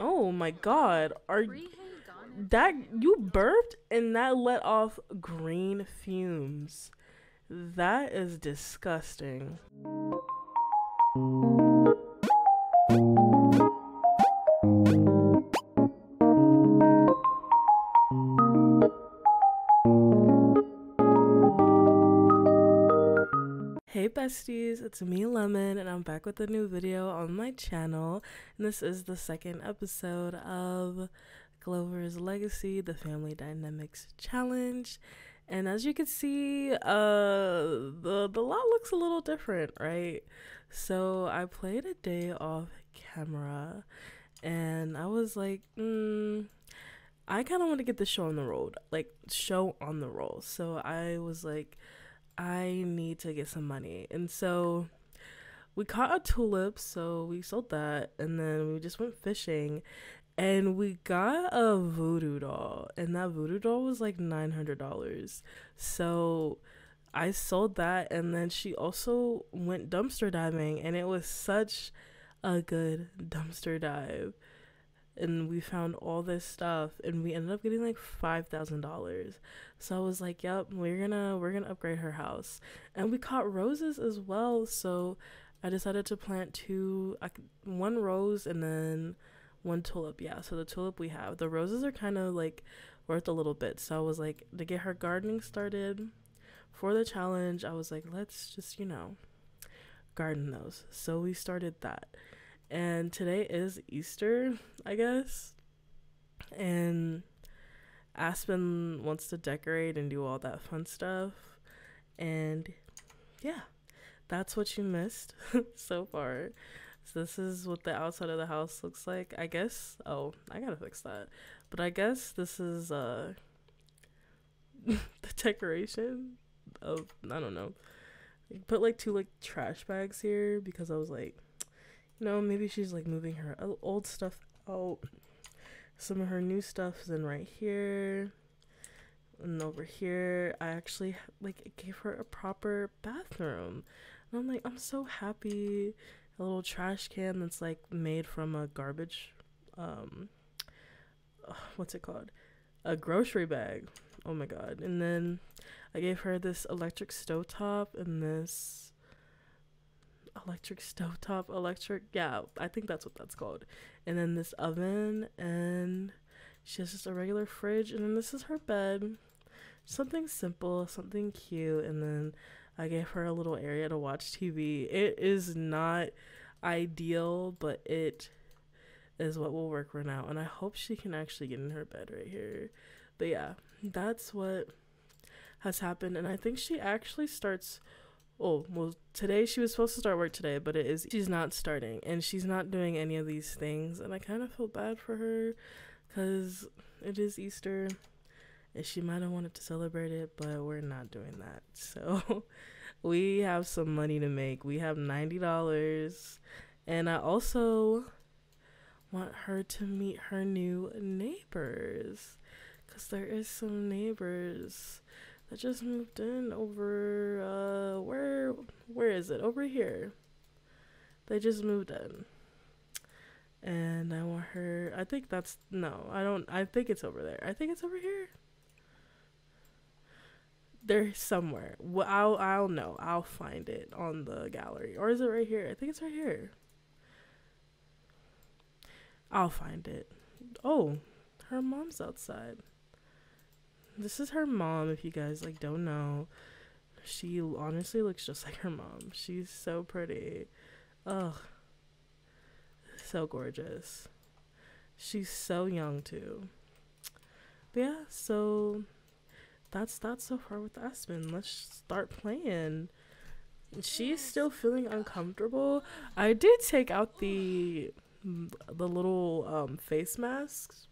Oh my god. Are that you burped and that let off green fumes. That is disgusting. Besties, it's me Lemon and I'm back with a new video on my channel and this is the second episode of Glover's Legacy, the Family Dynamics Challenge. And as you can see, uh the the lot looks a little different, right? So I played a day off camera and I was like, mm, I kind of want to get the show on the road, like show on the roll. So I was like I need to get some money. And so we caught a tulip, so we sold that, and then we just went fishing and we got a voodoo doll, and that voodoo doll was like nine hundred dollars. So I sold that, and then she also went dumpster diving, and it was such a good dumpster dive and we found all this stuff and we ended up getting like five thousand dollars. So i was like yep we're gonna we're gonna upgrade her house. And we caught roses as well so i decided to plant two one rose and then one tulip. Yeah so the tulip we have the roses are kind of like worth a little bit. So i was like to get her gardening started for the challenge i was like let's just you know garden those. So we started that and today is Easter, I guess. And Aspen wants to decorate and do all that fun stuff. And yeah, that's what you missed so far. So this is what the outside of the house looks like. I guess oh, I gotta fix that. But I guess this is uh the decoration of I don't know. Put like two like trash bags here because I was like no, maybe she's like moving her old stuff out. Some of her new stuff is in right here. And over here, I actually like gave her a proper bathroom. And I'm like, I'm so happy. A little trash can that's like made from a garbage, um, what's it called? A grocery bag. Oh my god. And then I gave her this electric stove top and this electric stovetop, electric, yeah, I think that's what that's called. And then this oven, and she has just a regular fridge, and then this is her bed. Something simple, something cute, and then I gave her a little area to watch TV. It is not ideal, but it is what will work right now. And I hope she can actually get in her bed right here. But yeah, that's what has happened. And I think she actually starts oh well today she was supposed to start work today but it is she's not starting and she's not doing any of these things and i kind of feel bad for her because it is easter and she might have wanted to celebrate it but we're not doing that. So we have some money to make. We have $90 and i also want her to meet her new neighbors because there is some neighbors that just moved in over uh where where is it? Over here. They just moved in. And I want her I think that's no, I don't I think it's over there. I think it's over here. There's somewhere. Well, I'll I'll know. I'll find it on the gallery. Or is it right here? I think it's right here. I'll find it. Oh, her mom's outside. This is her mom, if you guys like don't know. She honestly looks just like her mom. She's so pretty. Ugh. So gorgeous. She's so young too. But yeah, so that's that so far with Aspen. Let's start playing. She's still feeling uncomfortable. I did take out the the little um, face masks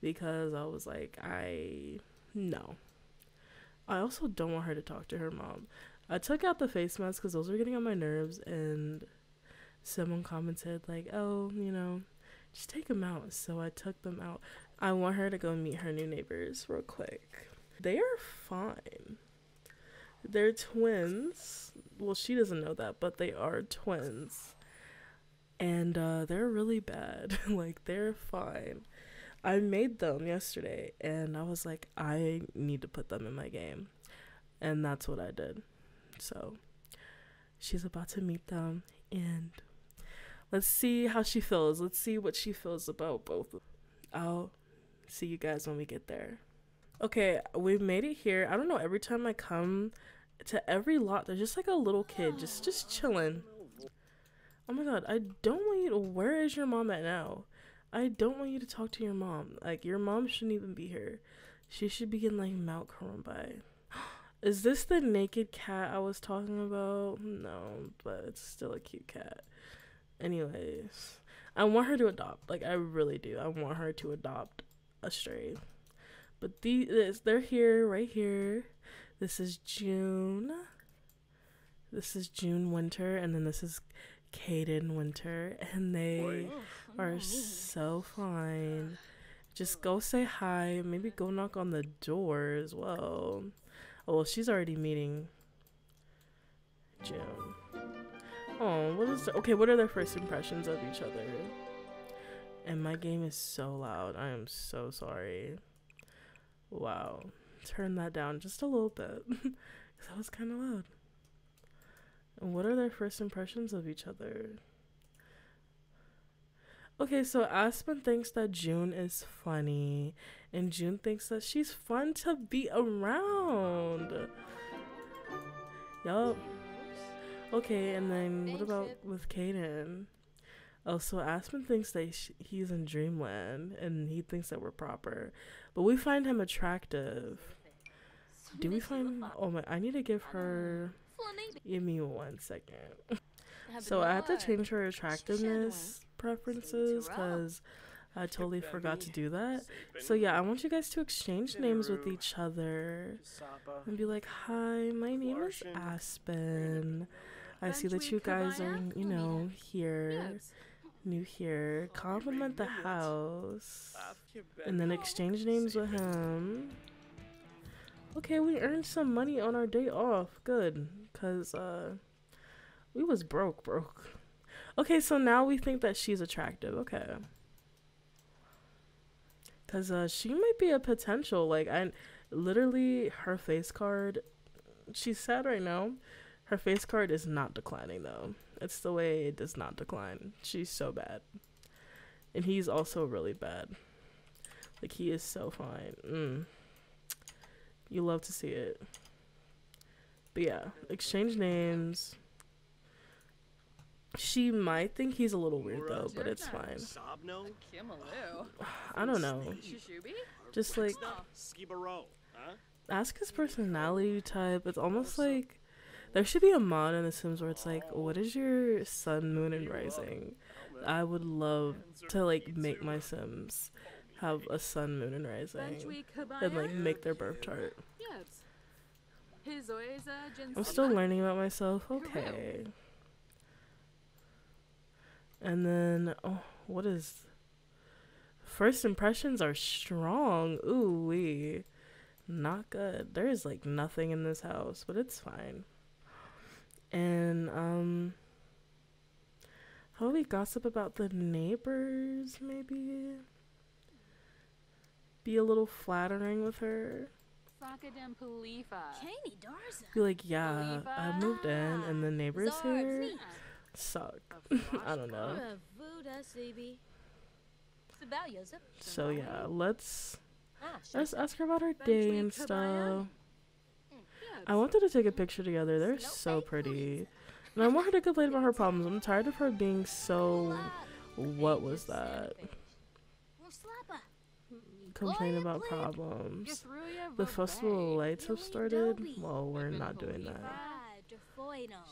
because I was like I no. I also don't want her to talk to her mom. I took out the face masks because those were getting on my nerves, and someone commented, like, oh, you know, just take them out. So I took them out. I want her to go meet her new neighbors real quick. They are fine. They're twins. Well, she doesn't know that, but they are twins. and uh, they're really bad. like they're fine. I made them yesterday, and I was like, I need to put them in my game, and that's what I did. So she's about to meet them, and let's see how she feels. Let's see what she feels about both. I'll see you guys when we get there. Okay, we've made it here. I don't know. Every time I come to every lot, there's just like a little kid just just chilling. Oh my god, I don't want you to. Where is your mom at now? I don't want you to talk to your mom. Like your mom shouldn't even be here. She should be getting like Mount Komorebi. Is this the naked cat I was talking about? No, but it's still a cute cat. Anyways, I want her to adopt. Like I really do. I want her to adopt a stray. But these they're here right here. This is June. This is June winter and then this is Caden winter and they are so fine. Just go say hi. Maybe go knock on the door as well. Oh, well, she's already meeting June. Oh, what is the, okay? What are their first impressions of each other? And my game is so loud. I am so sorry. Wow, turn that down just a little bit. That was kind of loud. What are their first impressions of each other? Okay, so Aspen thinks that June is funny, and June thinks that she's fun to be around. Yup. Okay, and then what about with Caden? Oh, so Aspen thinks that he's in dreamland, and he thinks that we're proper, but we find him attractive. Do we find? Oh my! I need to give her. Give me one second. So I had to change her attractiveness preferences because I totally forgot to do that. So yeah, I want you guys to exchange names with each other and be like, "Hi, my name is Aspen. I see that you guys are, you know, here, new here. Compliment the house, and then exchange names with him." Okay, we earned some money on our day off. Good, cause uh, we was broke, broke. Okay, so now we think that she's attractive. Okay. Cause uh, she might be a potential. Like I, literally, her face card. She's sad right now. Her face card is not declining though. It's the way it does not decline. She's so bad, and he's also really bad. Like he is so fine. Mm. You love to see it. But yeah, exchange names. She might think he's a little weird though, but it's fine. I don't know. Just like ask his personality type. It's almost like there should be a mod in The Sims where it's like, what is your sun, moon, and rising? I would love to like make my Sims have a sun, moon, and rising, and like make their birth chart. I'm still learning about myself. Okay. And then, oh, what is. First impressions are strong. Ooh, wee. Not good. There is like nothing in this house, but it's fine. And, um. How we gossip about the neighbors, maybe? Be a little flattering with her. Be like, yeah, I moved in and the neighbors here suck. I don't know. So yeah, let's let's ask her about her day and stuff. I wanted to take a picture together. They're so pretty. And I want her to complain about her problems. I'm tired of her being so what was that? Complain about problems. The festival of lights have started. Well, we're not doing that.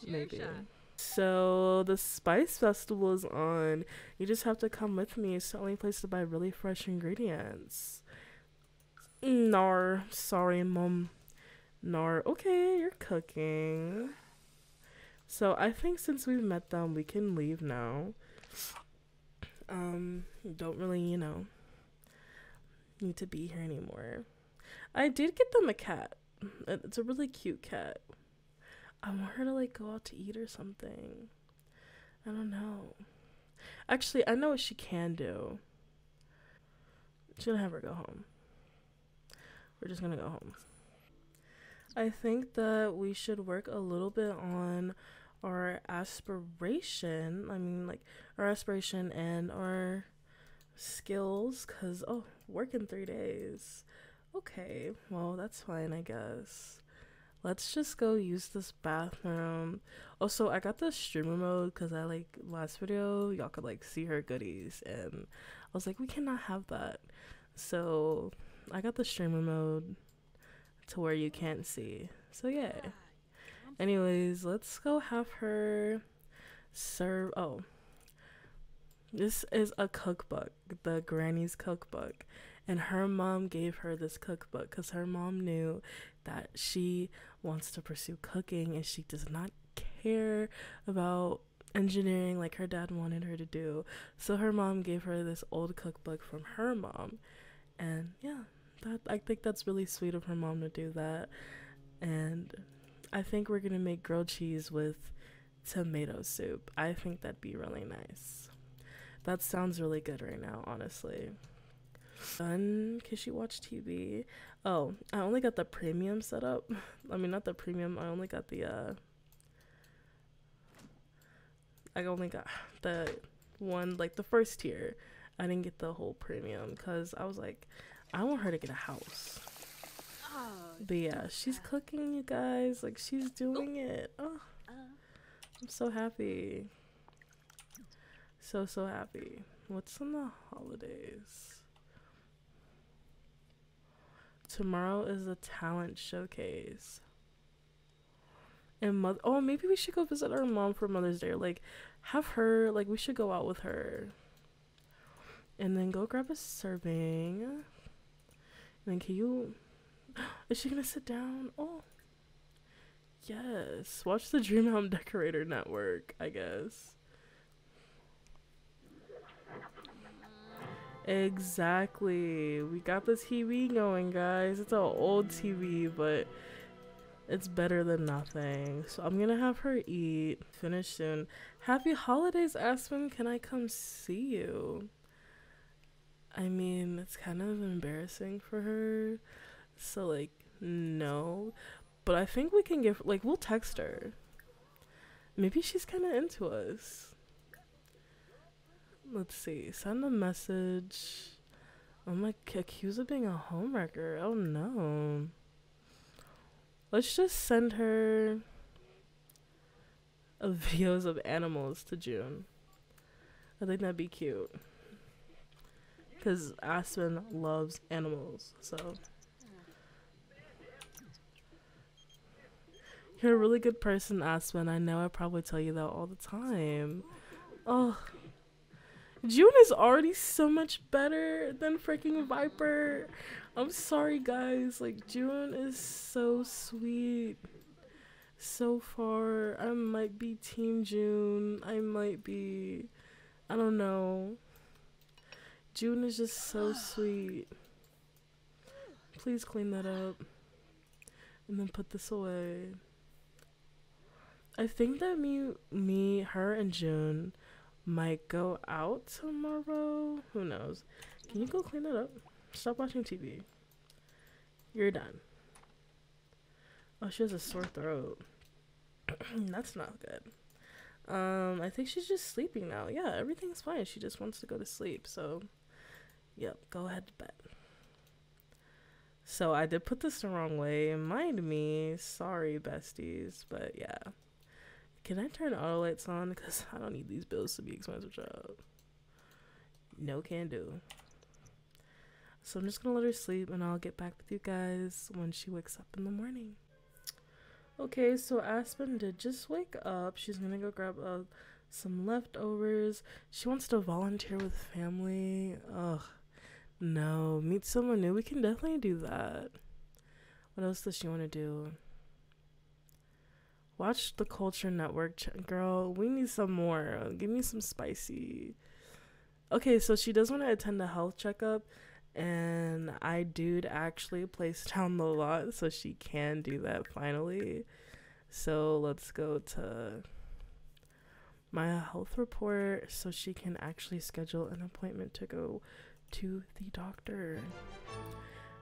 Maybe. So the Spice Festival is on. You just have to come with me. It's the only place to buy really fresh ingredients. Nar, sorry, mom. Nar, okay, you're cooking. So I think since we've met them, we can leave now. Um, don't really, you know, need to be here anymore. I did get them a cat. It's a really cute cat. I want her to like go out to eat or something. I don't know. Actually, I know what she can do. She's gonna have her go home. We're just gonna go home. I think that we should work a little bit on our aspiration. I mean, like our aspiration and our skills. Cause oh, work in three days. Okay, well that's fine, I guess. Let's just go use this bathroom. Also, I got the streamer mode because I like last video y'all could like see her goodies, and I was like, we cannot have that. So I got the streamer mode to where you can't see. So yeah. Anyways, let's go have her serve. Oh, this is a cookbook, the Granny's cookbook. And her mom gave her this cookbook because her mom knew that she wants to pursue cooking and she does not care about engineering like her dad wanted her to do. So her mom gave her this old cookbook from her mom. And yeah, that I think that's really sweet of her mom to do that. And I think we're gonna make grilled cheese with tomato soup. I think that'd be really nice. That sounds really good right now, honestly. Fun, can she watch TV? Oh, I only got the premium setup. I mean, not the premium. I only got the uh. I only got the one like the first tier. I didn't get the whole premium because I was like, I want her to get a house. Oh, but yeah, she's cooking, you guys. Like she's doing it. Oh, I'm so happy. So so happy. What's in the holidays? Tomorrow is a talent showcase. And mother oh maybe we should go visit our mom for Mother's Day. Like have her like we should go out with her. And then go grab a serving. And then can you is she gonna sit down? Oh Yes. Watch the Dream Home Decorator Network, I guess. Exactly. We got the TV going, guys. It's an old TV, but it's better than nothing. So I'm gonna have her eat. Finish soon. Happy holidays, Aspen. Can I come see you? I mean, it's kind of embarrassing for her. So, like, no. But I think we can give, like, we'll text her. Maybe she's kind of into us let's see, send a message. I'm like accused of being a homewrecker. Oh no. Let's just send her a videos of animals to June. I think that'd be cute. Because Aspen loves animals, so. You're a really good person, Aspen. I know I probably tell you that all the time. Oh, June is already so much better than freaking Viper. I'm sorry, guys. Like, June is so sweet. So far, I might be Team June. I might be. I don't know. June is just so sweet. Please clean that up. And then put this away. I think that me, me, her, and June might go out tomorrow. Who knows? Can you go clean it up? Stop watching TV. You're done. Oh, she has a sore throat. That's not good. Um, I think she's just sleeping now. Yeah, everything's fine. She just wants to go to sleep. So, yep, go ahead to bed. So I did put this the wrong way. Mind me. Sorry, besties. But yeah. Can I turn auto lights on? Because I don't need these bills to be expensive, child. No can do. So I'm just gonna let her sleep and I'll get back with you guys when she wakes up in the morning. Okay, so Aspen did just wake up. She's gonna go grab uh, some leftovers. She wants to volunteer with family. Ugh. No, meet someone new. We can definitely do that. What else does she want to do? Watch the Culture Network, ch- girl. We need some more. Give me some spicy. Okay, so she does want to attend a health checkup, and I dude actually place down the lot, so she can do that finally. So let's go to my health report so she can actually schedule an appointment to go to the doctor.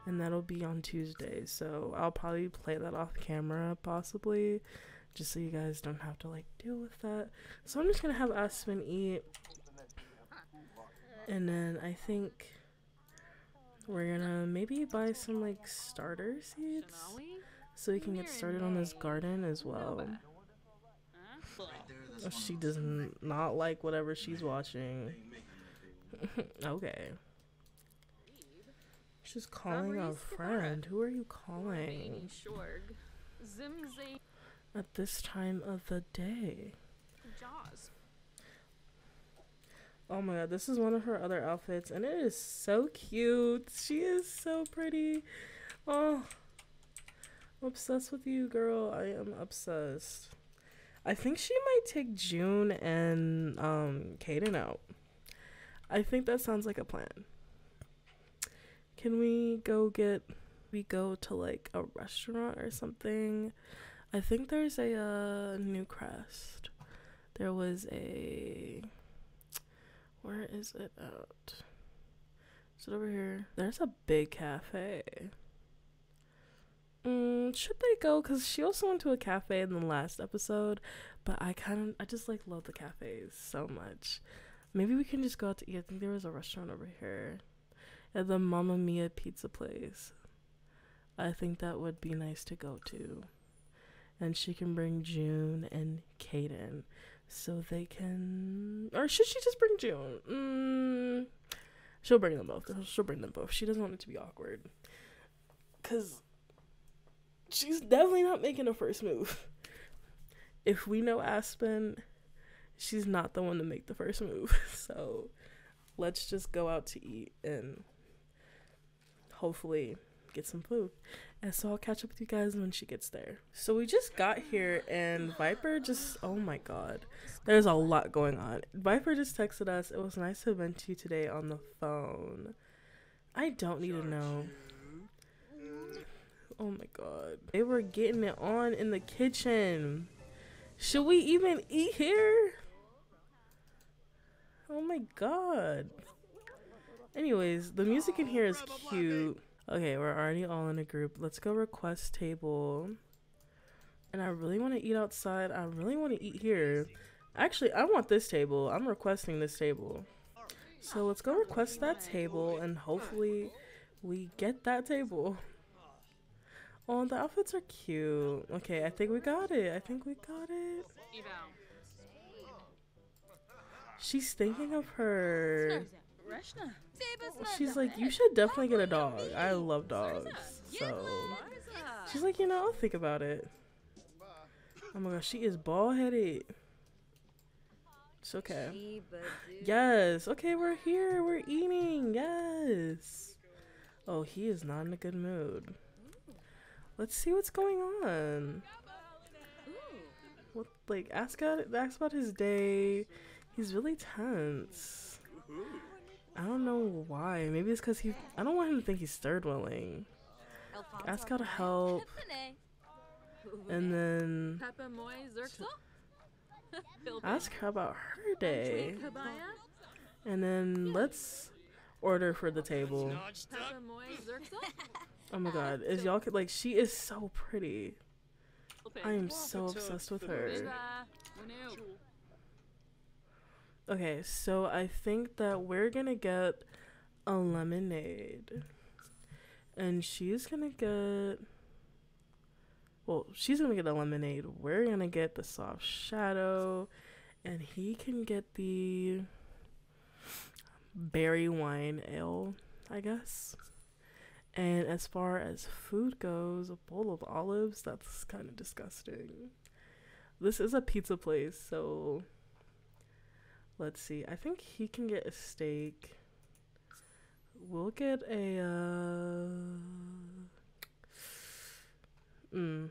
And that'll be on Tuesday. So I'll probably play that off camera, possibly, just so you guys don't have to like deal with that. So I'm just gonna have Aspen eat. And then I think we're gonna maybe buy some like starter seeds so we can get started on this garden as well. Oh, she does not like whatever she's watching. okay. She's calling a friend. Who are you calling? At this time of the day. Jaws. Oh my god, this is one of her other outfits, and it is so cute. She is so pretty. Oh, I'm obsessed with you, girl. I am obsessed. I think she might take June and um Kaden out. I think that sounds like a plan. Can we go get we go to like a restaurant or something? I think there's a uh, Newcrest. There was a where is it at? Is it over here? There's a big cafe. Mm, should they go? Cause she also went to a cafe in the last episode, but I kind of I just like love the cafes so much. Maybe we can just go out to eat. I think there was a restaurant over here, at the Mamma Mia pizza place. I think that would be nice to go to, and she can bring June and Kaden, so they can. Or should she just bring June? Mm, she'll bring them both. She'll bring them both. She doesn't want it to be awkward, cause she's definitely not making a first move. If we know Aspen, she's not the one to make the first move. So let's just go out to eat and hopefully get some food. And so I'll catch up with you guys when she gets there. So we just got here and Viper just oh my god. There's a lot going on. Viper just texted us. It was nice to vent to you today on the phone. I don't need to know. Oh my god. They were getting it on in the kitchen. Should we even eat here? Oh my god. Anyways, the music in here is cute. Okay, we're already all in a group. Let's go request table. And I really want to eat outside. I really want to eat here. Actually, I want this table. I'm requesting this table. So let's go request that table and hopefully we get that table. Oh, the outfits are cute. Okay, I think we got it. I think we got it. She's thinking of her. She's like, you should definitely get a dog. I love dogs. So she's like, you know, I'll think about it. Oh my gosh, she is bald headed. It's okay. Yes. Okay, we're here. We're eating. Yes. Oh, he is not in a good mood. Let's see what's going on. What like ask out ask about his day. He's really tense. I don't know why. Maybe it's because he. I don't want him to think he's third willing. Ask how to help. And then ask her about her day. And then let's order for the table. Oh my god, is y'all could like she is so pretty. I am so obsessed with her. Okay, so I think that we're gonna get a lemonade. And she's gonna get well, she's gonna get a lemonade. We're gonna get the soft shadow, and he can get the berry wine ale, I guess. And as far as food goes, a bowl of olives, that's kind of disgusting. This is a pizza place, so let's see. I think he can get a steak. We'll get a uh mm.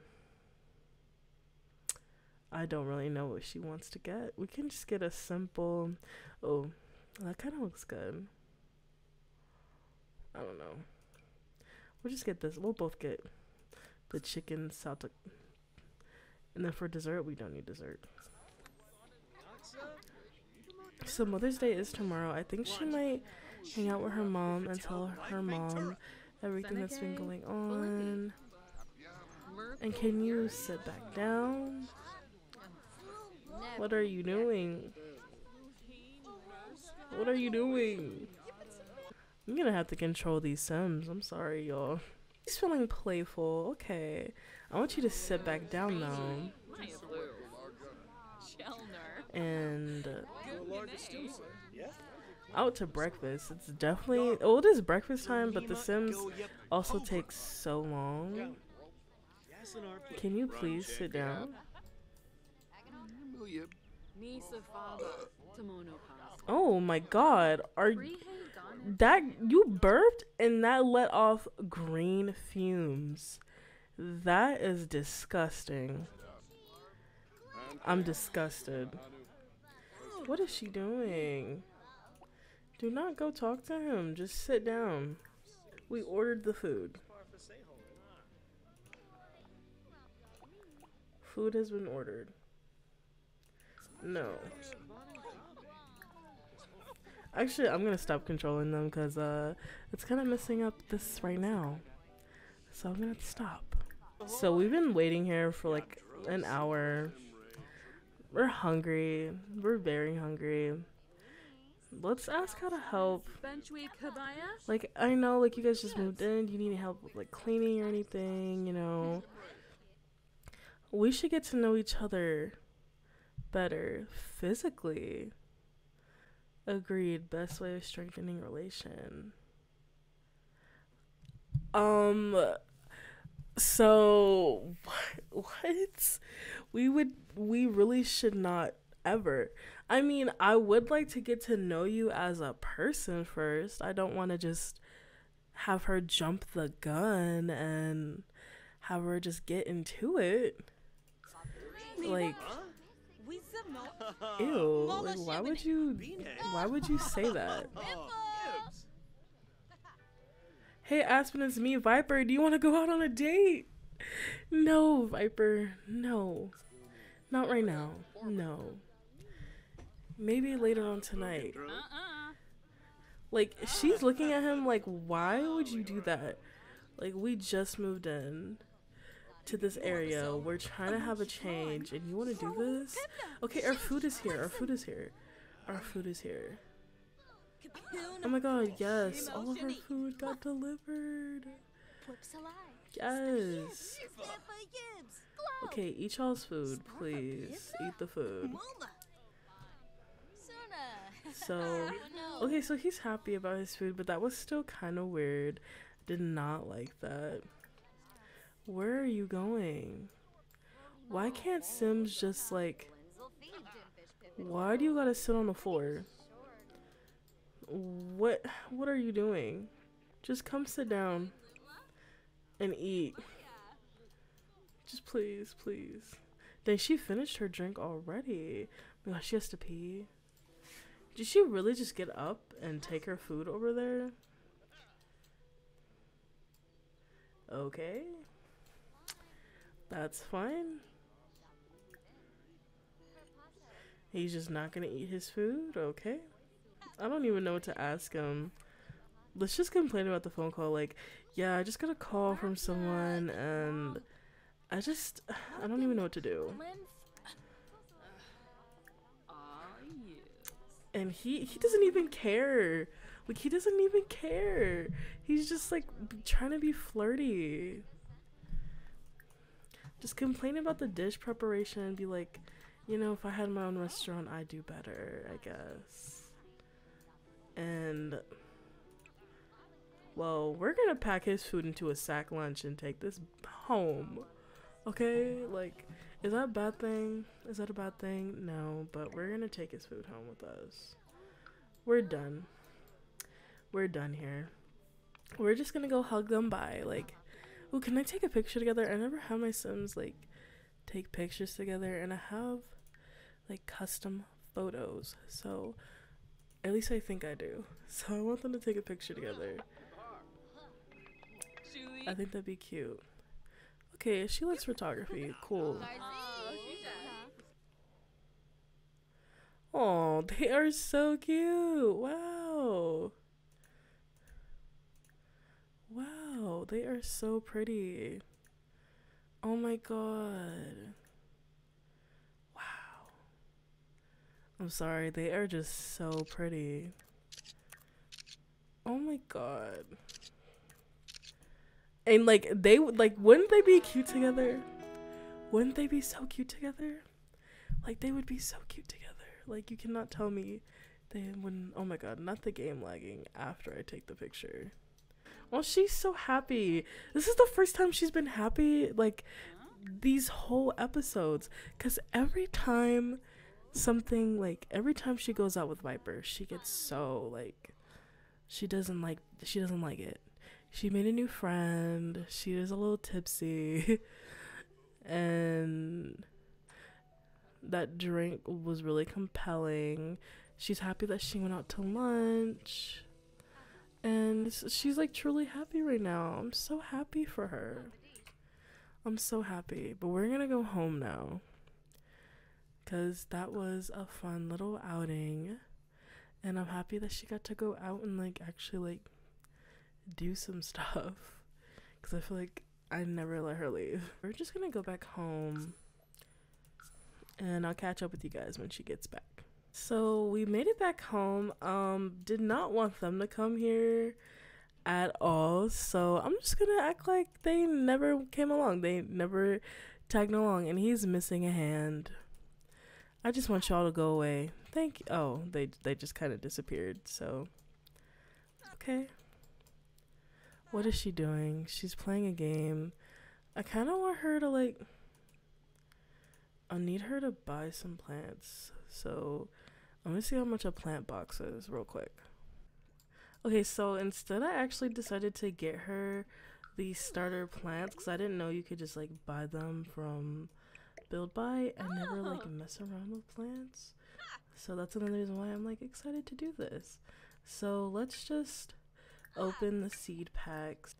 I don't really know what she wants to get. We can just get a simple oh, that kind of looks good. I don't know. We'll just get this. We'll both get the chicken salted. And then for dessert, we don't need dessert. So Mother's Day is tomorrow. I think she might hang out with her mom and tell her mom everything that's been going on. And can you sit back down? What are you doing? What are you doing? I'm gonna have to control these Sims. I'm sorry, y'all. He's feeling playful. Okay. I want you to sit back down though. And out to breakfast. It's definitely oh it is breakfast time, but the Sims also takes so long. Can you please sit down? Oh my god, are that you burped and that let off green fumes. That is disgusting. I'm disgusted. What is she doing? Do not go talk to him. Just sit down. We ordered the food. Food has been ordered. No. Actually, I'm gonna stop controlling them because uh, it's kind of messing up this right now. So I'm gonna stop. So we've been waiting here for like an hour. We're hungry. We're very hungry. Let's ask how to help. Like I know, like you guys just moved in. You need help with like cleaning or anything, you know. We should get to know each other better physically. Agreed. Best way of strengthening relation. Um. So what? We would. We really should not ever. I mean, I would like to get to know you as a person first. I don't want to just have her jump the gun and have her just get into it. Like Ew, like why would you why would you say that? Hey Aspen, it's me, Viper. Do you want to go out on a date? No, Viper. No. Not right now. No. Maybe later on tonight. Like, she's looking at him like, why would you do that? Like, we just moved in to this area. We're trying to have a change, and you want to do this? Okay, our food is here. Our food is here. Our food is here. Oh my god, yes. All of our food got delivered. Yes. Okay, eat y'all's food, please. Eat the food. So, okay, so he's happy about his food, but that was still kind of weird. Did not like that. Where are you going? Why can't Sims just like. Why do you gotta sit on the floor? What what are you doing? Just come sit down and eat. Just please, please. Then she finished her drink already. Oh she has to pee. Did she really just get up and take her food over there? Okay. That's fine. He's just not gonna eat his food? Okay. I don't even know what to ask him. Let's just complain about the phone call. Like, yeah, I just got a call from someone and I just, I don't even know what to do. And he, he doesn't even care. Like, he doesn't even care. He's just like trying to be flirty. Just complain about the dish preparation and be like, you know, if I had my own restaurant, I'd do better, I guess. And, well, we're gonna pack his food into a sack lunch and take this home. Okay? Like, is that a bad thing? Is that a bad thing? No, but we're gonna take his food home with us. We're done. We're done here. We're just gonna go hug them by. Like, oh, can I take a picture together? I never have my Sims like take pictures together, and I have like custom photos. So at least I think I do. So I want them to take a picture together. I think that'd be cute. Okay, she likes photography. Cool. Oh, they are so cute. Wow. Wow, they are so pretty. Oh my god. Wow. I'm sorry, they are just so pretty. Oh my god. And like they would like wouldn't they be cute together? Wouldn't they be so cute together? Like they would be so cute together. Like you cannot tell me they wouldn't oh my god, not the game lagging after I take the picture. Oh, she's so happy. This is the first time she's been happy like these whole episodes cuz every time something like every time she goes out with Viper, she gets so like she doesn't like she doesn't like it. She made a new friend. She is a little tipsy. and that drink was really compelling. She's happy that she went out to lunch. And she's like truly happy right now. I'm so happy for her. I'm so happy. But we're gonna go home now. Because that was a fun little outing. And I'm happy that she got to go out and like actually like do some stuff. Because I feel like I never let her leave. We're just gonna go back home. And I'll catch up with you guys when she gets back. So we made it back home. Um, did not want them to come here at all. So I'm just gonna act like they never came along. They never tagged along, and he's missing a hand. I just want y'all to go away. Thank you. Oh, they they just kind of disappeared. So okay. What is she doing? She's playing a game. I kind of want her to like. I need her to buy some plants. So I'm gonna see how much a plant box is real quick. Okay, so instead I actually decided to get her these starter plants because I didn't know you could just like buy them from Build Buy and oh. never like oh. mess around with plants. So that's another reason why I'm like excited to do this. So let's just open the seed packs.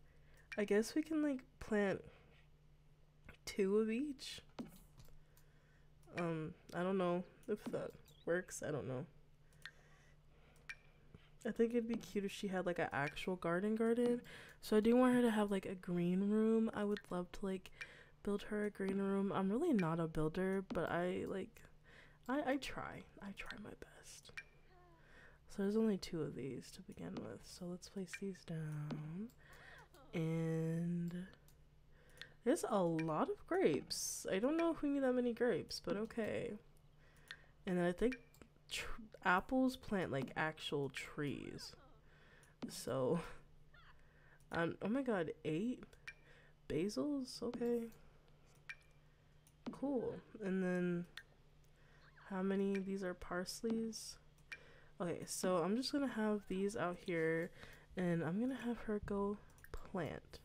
I guess we can like plant two of each. Um, I don't know if that works. I don't know. I think it'd be cute if she had like an actual garden garden. So I do want her to have like a green room. I would love to like build her a green room. I'm really not a builder, but I like I I try. I try my best. So there's only two of these to begin with. So let's place these down. And there's a lot of grapes. I don't know if we need that many grapes, but okay. And I think apples plant like actual trees. So, um, oh my god, eight basils? Okay. Cool. And then, how many? These are parsleys. Okay, so I'm just gonna have these out here, and I'm gonna have her go plant.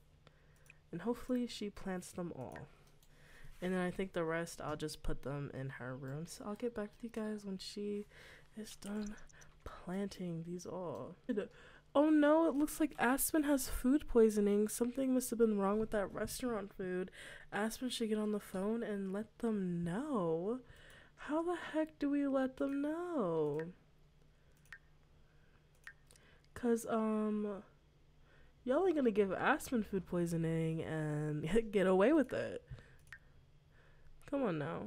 And hopefully she plants them all. And then I think the rest I'll just put them in her room. So I'll get back with you guys when she is done planting these all. Oh no, it looks like Aspen has food poisoning. Something must have been wrong with that restaurant food. Aspen should get on the phone and let them know. How the heck do we let them know? Cause, um, y'all ain't gonna give Aspen food poisoning and get away with it. Come on now.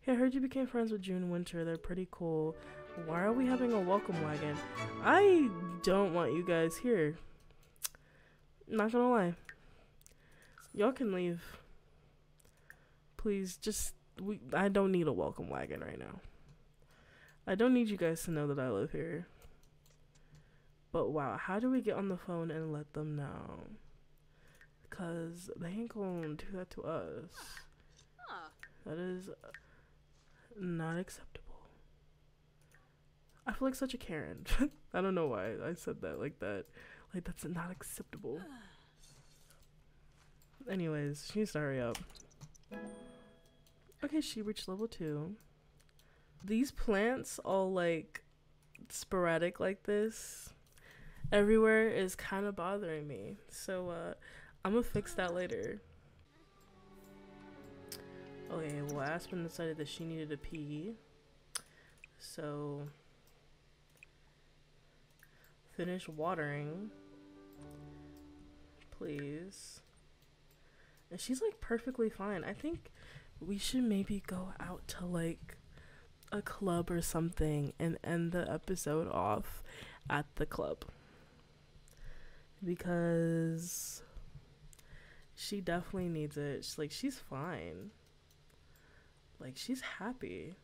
Hey, I heard you became friends with June Winter. They're pretty cool. Why are we having a welcome wagon? I don't want you guys here. Not gonna lie. Y'all can leave. Please, just we I don't need a welcome wagon right now. I don't need you guys to know that I live here. But wow, how do we get on the phone and let them know? Because they ain't gonna do that to us. That is uh, not acceptable. I feel like such a Karen. I don't know why I said that like that. Like that's not acceptable. Anyways, she needs to hurry up. Okay, she reached level two. These plants all like sporadic like this everywhere is kind of bothering me. So uh I'm gonna fix that later. Okay, well, Aspen decided that she needed a pee. So finish watering. Please. And she's like perfectly fine. I think we should maybe go out to like a club or something and end the episode off at the club. Because she definitely needs it. She's like she's fine. Like she's happy.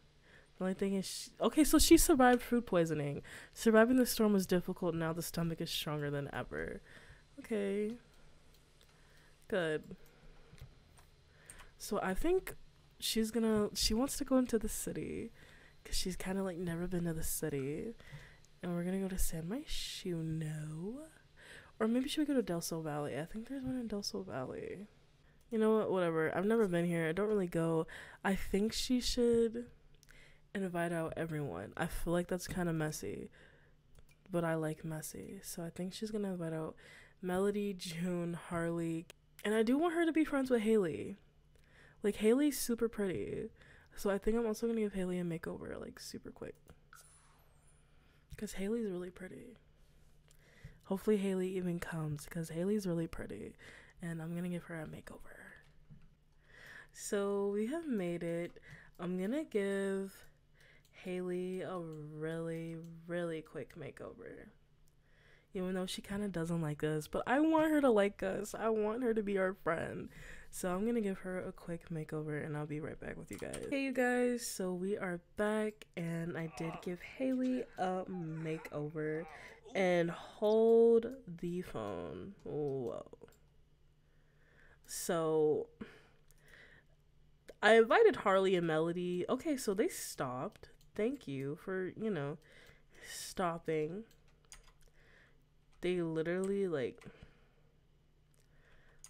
The only thing is, she, okay, so she survived food poisoning. Surviving the storm was difficult. Now the stomach is stronger than ever. Okay. Good. So I think she's gonna, she wants to go into the city because she's kind of like never been to the city. And we're gonna go to San Myshuno. Or maybe should we go to Del Sol Valley? I think there's one in Del Sol Valley. You know what? Whatever. I've never been here. I don't really go. I think she should invite out everyone. I feel like that's kind of messy, but I like messy. So I think she's gonna invite out Melody, June, Harley, and I do want her to be friends with Haley. Like Haley's super pretty, so I think I'm also gonna give Haley a makeover like super quick. Cause Haley's really pretty. Hopefully Haley even comes because Haley's really pretty, and I'm gonna give her a makeover. So we have made it. I'm gonna give Haley a really, really quick makeover. Even though she kind of doesn't like us, but I want her to like us. I want her to be our friend. So I'm gonna give her a quick makeover and I'll be right back with you guys. Hey, you guys, so we are back and I did give Haley a makeover. And hold the phone. Whoa. So I invited Harley and Melody. Okay, so they stopped thank you for, you know, stopping. They literally, like,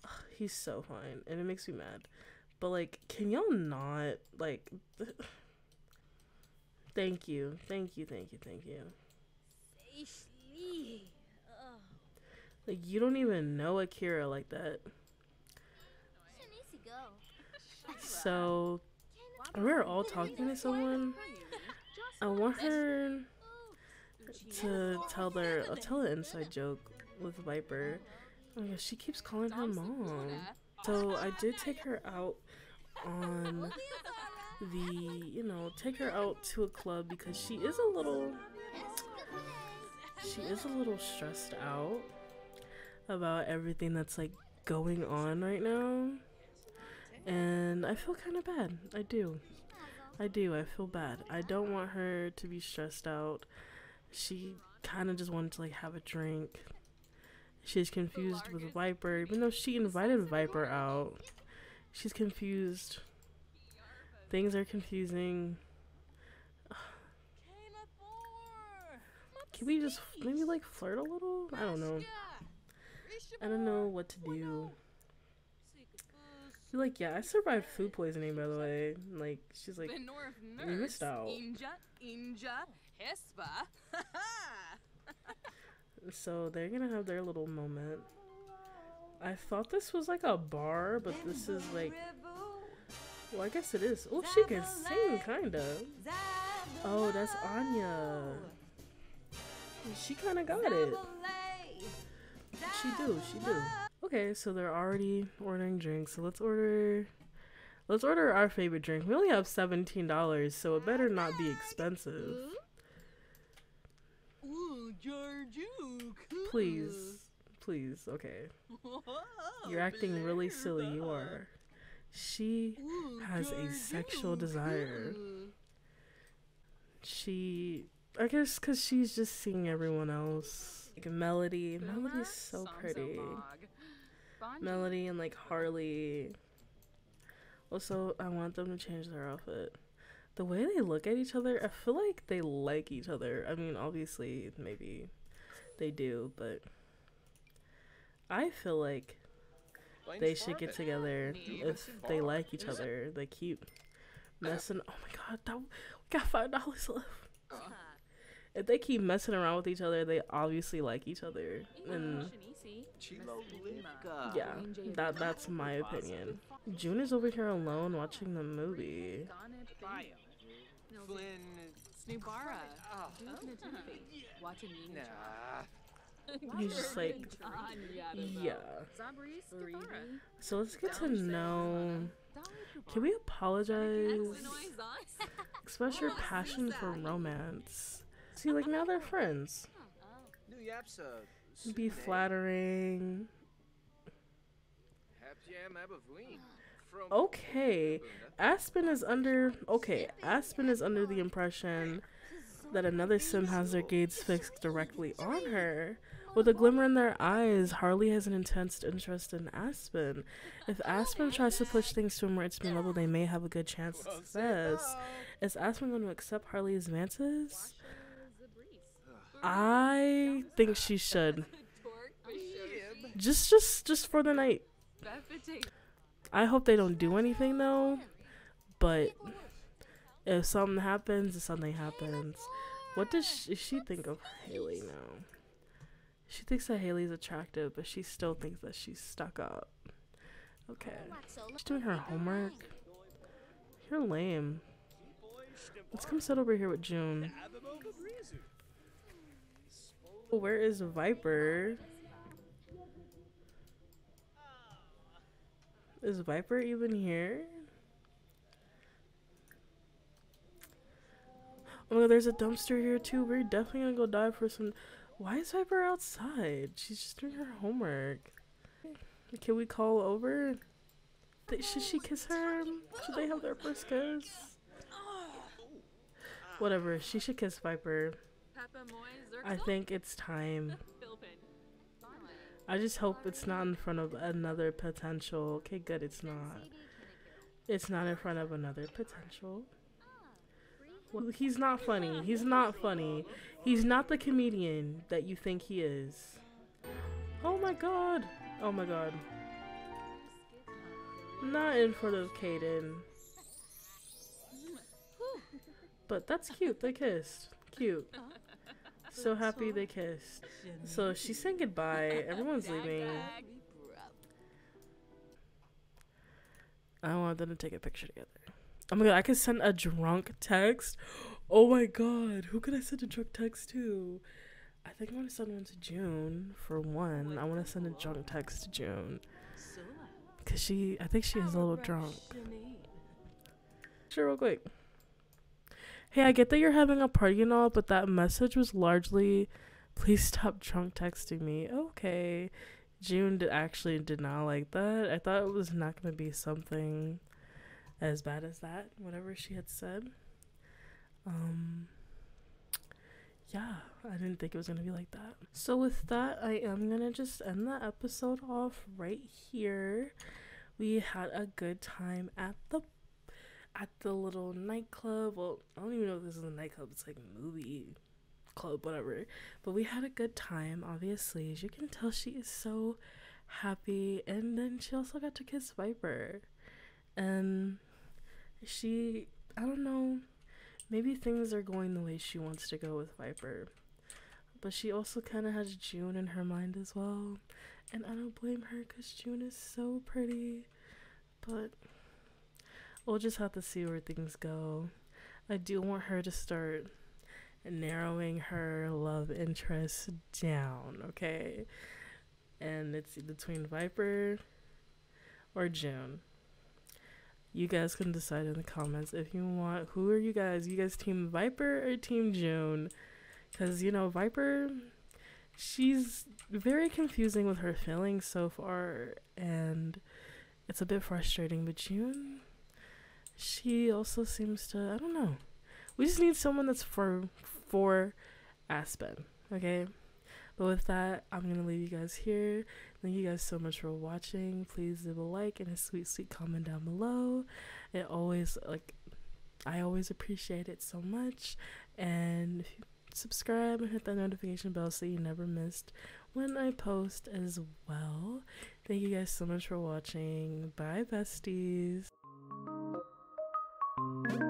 ugh, he's so fine, and it makes me mad. But, like, can y'all not, like, thank you, thank you, thank you, thank you. Like, you don't even know Akira like that. So, we're all talking to someone I want her to tell their uh, tell an inside joke with Viper. Oh she keeps calling her mom. So I did take her out on the you know take her out to a club because she is a little she is a little stressed out about everything that's like going on right now and I feel kind of bad I do I do. I feel bad. I don't want her to be stressed out. She kind of just wanted to like have a drink. She's confused with Viper, even though she invited Viper out. She's confused. Things are confusing. Can we just maybe like flirt a little? I don't know. I don't know what to do like, yeah, I survived food poisoning, by the way. Like, she's like, we missed out. so they're gonna have their little moment. I thought this was like a bar, but this is like, well, I guess it is. Oh, she can sing, kinda. Oh, that's Anya. She kinda got it. She do, she do. Okay, so they're already ordering drinks. So let's order let's order our favorite drink. We only have $17, so it better not be expensive. Please. Please, okay. You're acting really silly, you are. She has a sexual desire. She I guess cuz she's just seeing everyone else. Like Melody, Melody's so pretty. Melody and like Harley. Also, I want them to change their outfit. The way they look at each other, I feel like they like each other. I mean, obviously, maybe they do, but I feel like they should get together if they like each other. They keep messing. Oh my god, that, we got five dollars left. If they keep messing around with each other, they obviously like each other, and yeah, that that's my opinion. June is over here alone watching the movie. Snubara. Oh, Watani. nah. He's just like, yeah. So let's get to know. Can we apologize? Express your passion for romance. See, like now they're friends. Be flattering. Hapjam Abavween. From Okay. Aspen is under. Okay, Aspen is under the impression that another sim has their gaze fixed directly on her. With a glimmer in their eyes, Harley has an intense interest in Aspen. If Aspen tries to push things to a more intimate level, they may have a good chance of success. Is Aspen going to accept Harley's advances? I think she should. Just, just, just for the night. I hope they don't do anything though. But if something happens, if something happens. What does she, she think of Haley now? She thinks that Haley's attractive, but she still thinks that she's stuck up. Okay. She's doing her homework. You're lame. Let's come sit over here with June. Where is Viper? Is Viper even here? Oh my god, there's a dumpster here too. We're definitely gonna go dive for some. Why is Viper outside? She's just doing her homework. Can we call over? Should she kiss her? Should they have their first kiss? Whatever, she should kiss Viper. I think it's time. I just hope it's not in front of another potential. Okay, good, it's not. It's not in front of another potential. Well, he's not funny. He's not funny. He's not the comedian that you think he is. Oh my god. Oh my god. Not in front of Kaden. But that's cute. They kissed. Cute. So happy they kissed. So she's saying goodbye. Everyone's leaving. I want them to take a picture together. Oh my god, I could send a drunk text. Oh my god, who could I send a drunk text to? I think I want to send one to June for one. I want to send a drunk text to June because she, I think she is a little drunk. Sure, real quick. Hey, I get that you're having a party and all, but that message was largely, please stop drunk texting me. Okay. June did, actually did not like that. I thought it was not going to be something as bad as that, whatever she had said. Um, yeah, I didn't think it was going to be like that. So, with that, I am going to just end the episode off right here. We had a good time at the at the little nightclub. Well, I don't even know if this is a nightclub. It's like a movie club, whatever. But we had a good time, obviously. As you can tell, she is so happy. And then she also got to kiss Viper. And she, I don't know, maybe things are going the way she wants to go with Viper. But she also kind of has June in her mind as well. And I don't blame her because June is so pretty. But we'll just have to see where things go. I do want her to start narrowing her love interest down, okay? And it's between Viper or June. You guys can decide in the comments if you want. Who are you guys? You guys team Viper or team June? Because, you know, Viper, she's very confusing with her feelings so far. And it's a bit frustrating. But June, she also seems to, I don't know. We just need someone that's for for Aspen, okay? But with that, I'm gonna leave you guys here. Thank you guys so much for watching. Please leave a like and a sweet, sweet comment down below. It always like I always appreciate it so much. And subscribe and hit that notification bell so you never missed when I post as well. Thank you guys so much for watching. Bye besties. Thank you